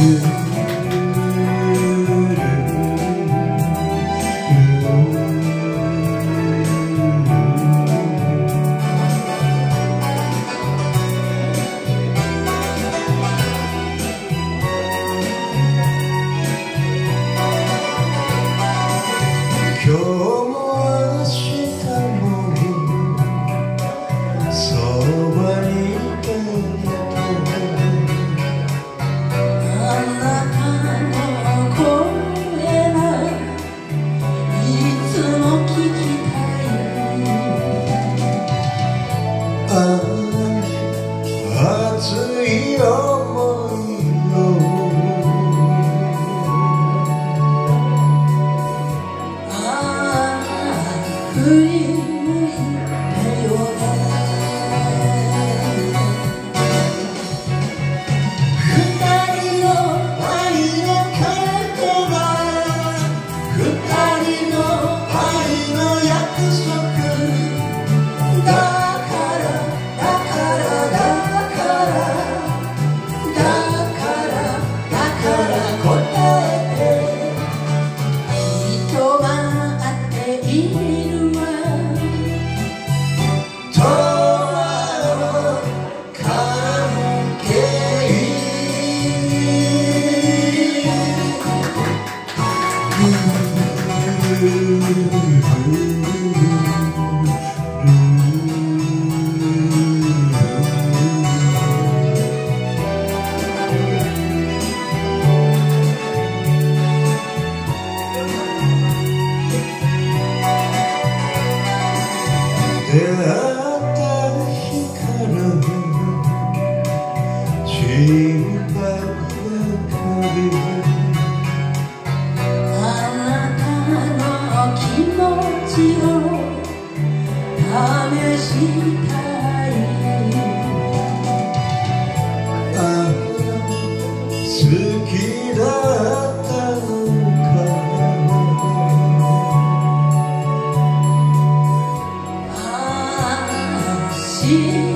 you feel 出会 Jesus.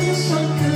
feel so good.